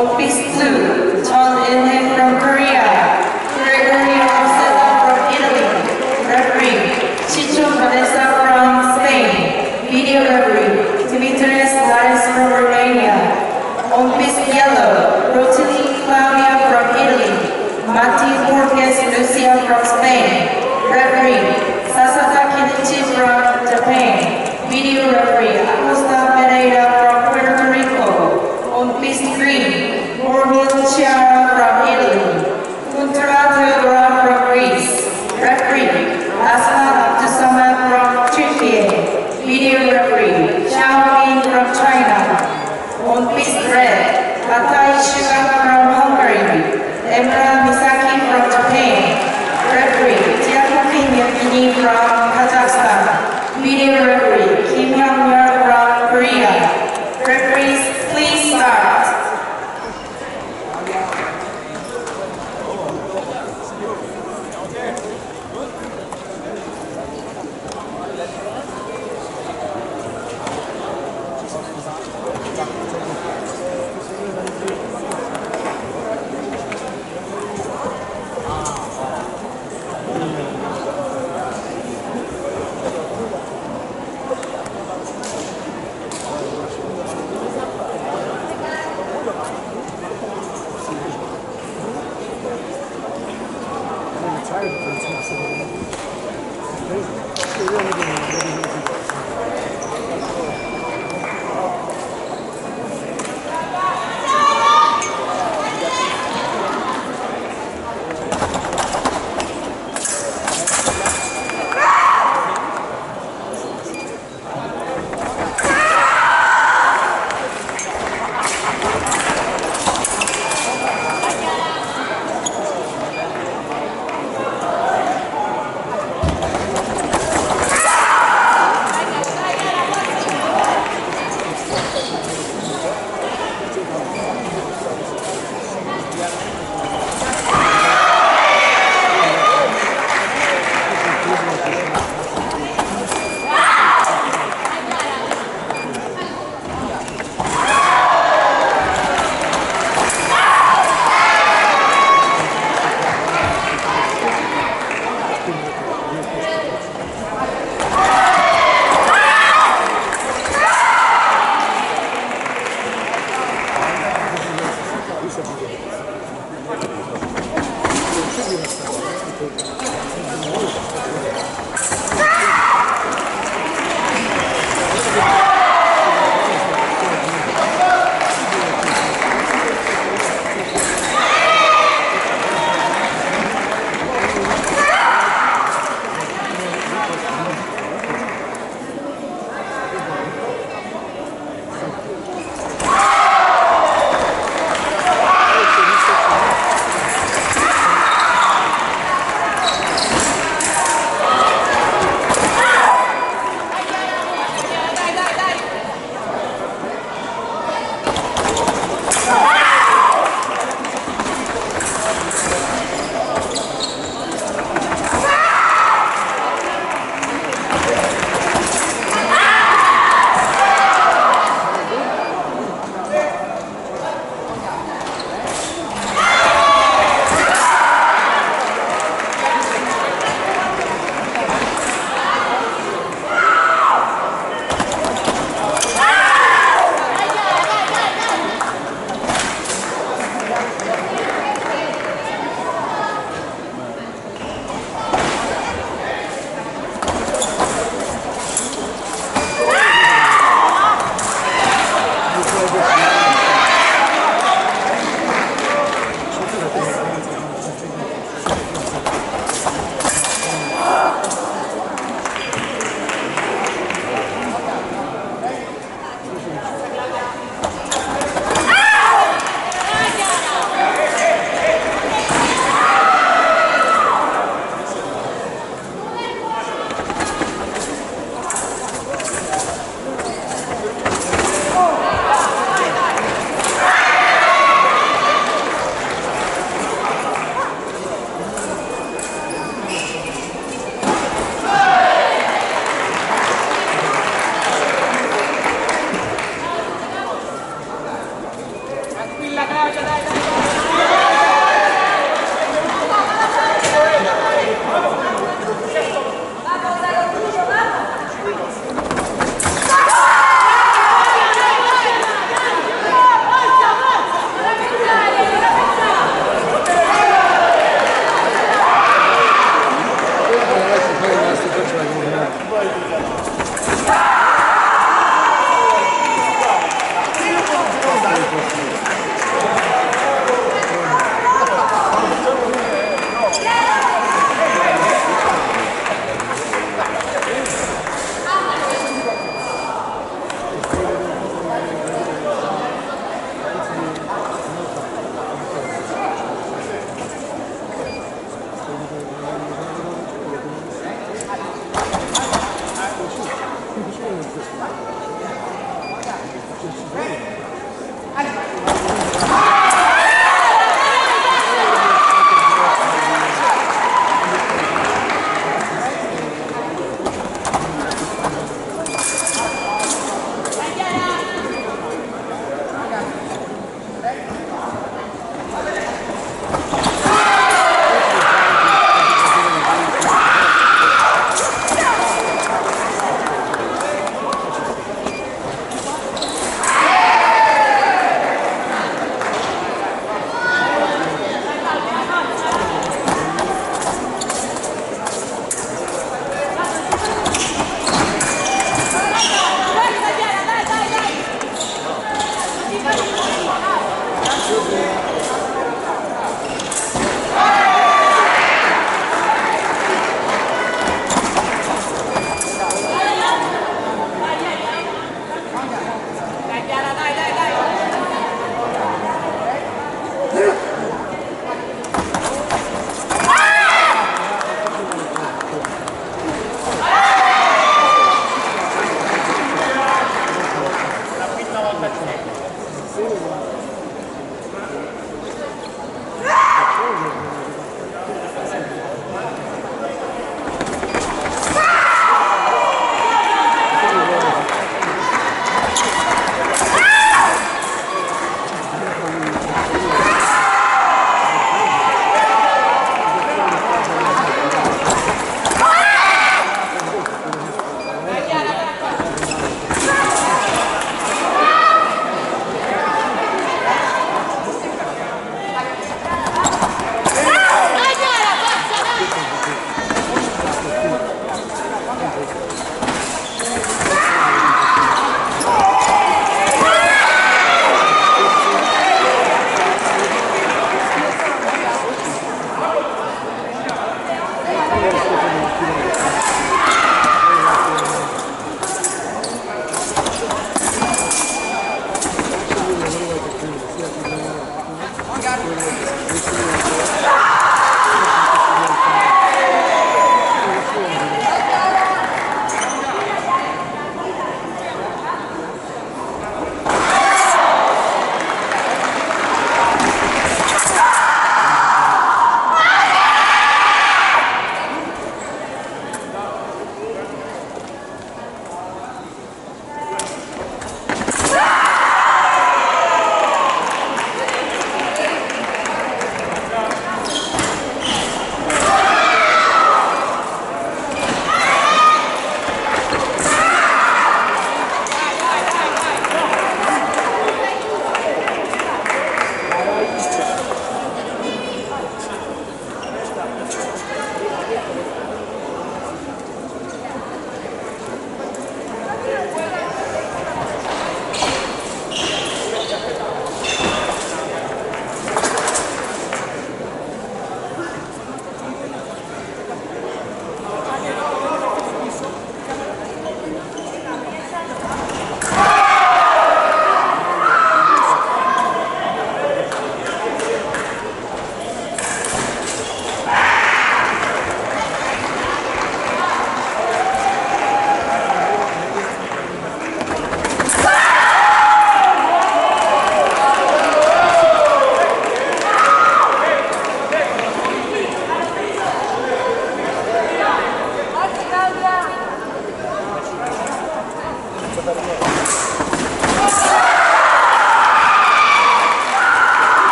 On piece two, John In